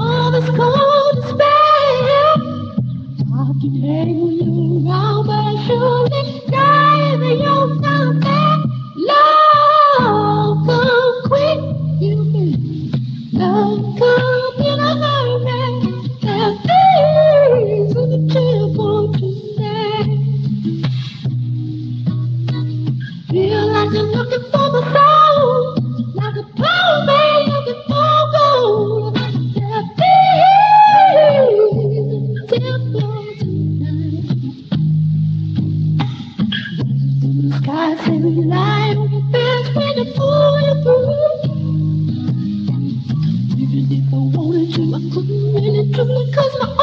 Love cold despair. I can hang when you're Skyfall light best when you pull you through. Even if I wanted to, I couldn't really do it cause my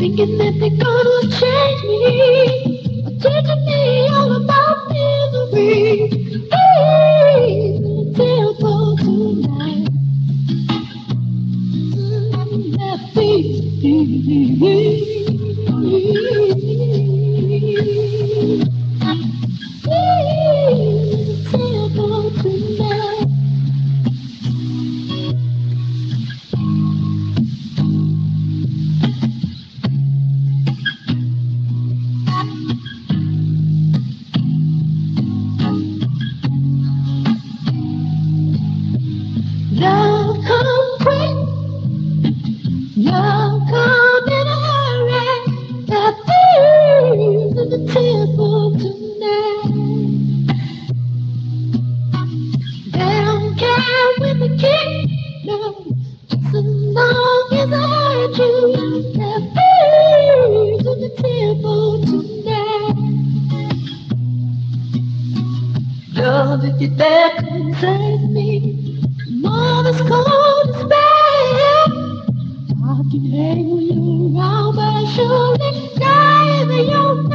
thinking that they're gonna change me, teaching me all about misery. Please, tonight, mm, me. you dare come save me. Mother's cold as bad. I can hang with you around, but surely guy in the old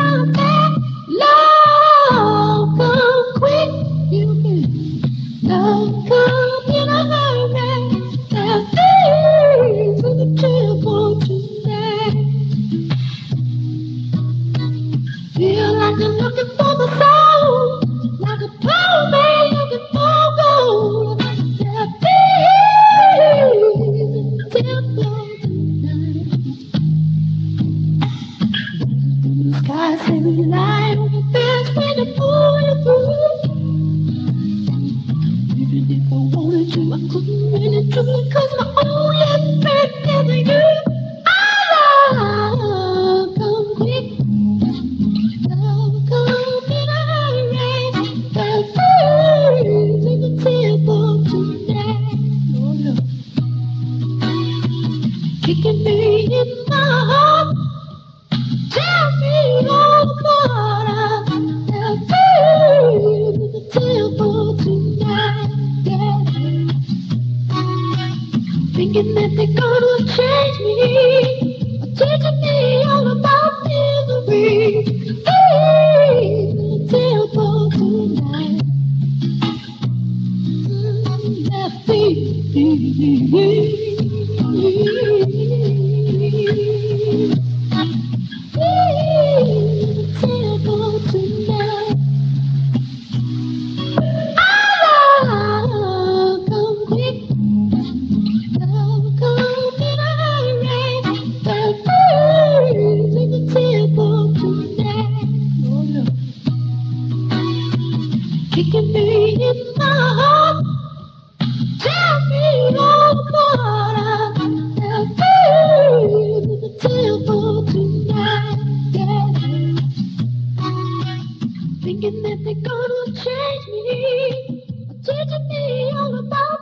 thinking that they're gonna change me, teaching me all about misery. Leave the tonight. Mm, that thinking that they're gonna change me, changing me all about.